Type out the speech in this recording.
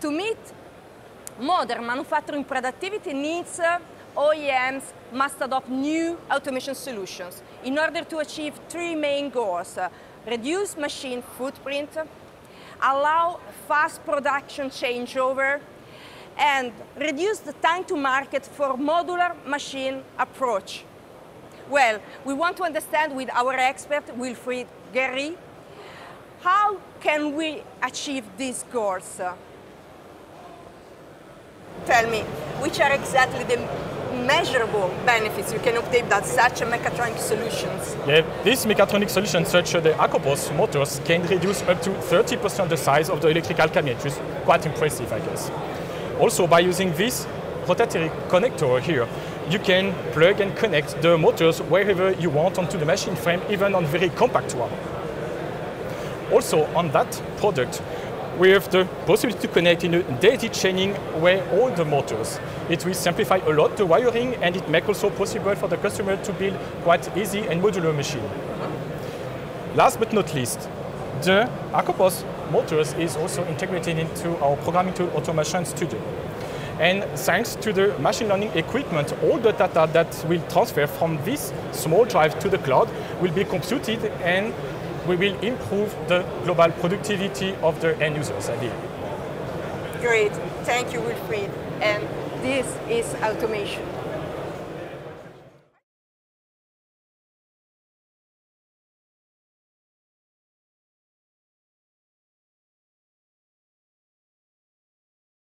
To meet modern manufacturing productivity needs, OEMs must adopt new automation solutions in order to achieve three main goals. Reduce machine footprint, allow fast production changeover, and reduce the time to market for modular machine approach. Well, we want to understand with our expert, Wilfried Guerry, how can we achieve these goals? Tell me, which are exactly the measurable benefits you can obtain that such mechatronic solutions? Yeah, these mechatronic solutions such as the ACOPOSmotors can reduce up to 30% the size of the electrical cabinet, which is quite impressive, I guess. Also, by using this rotatory connector here, you can plug and connect the motors wherever you want onto the machine frame, even on very compact one. Also, on that product, we have the possibility to connect in a daisy chaining way all the motors. It will simplify a lot the wiring and it makes also possible for the customer to build quite easy and modular machine. Last but not least, the Akopos motors is also integrated into our programming tool Automation Studio. And thanks to the machine learning equipment, all the data that will transfer from this small drive to the cloud will be computed and we will improve the global productivity of the end users, I Great, thank you, Wilfried. And this is automation.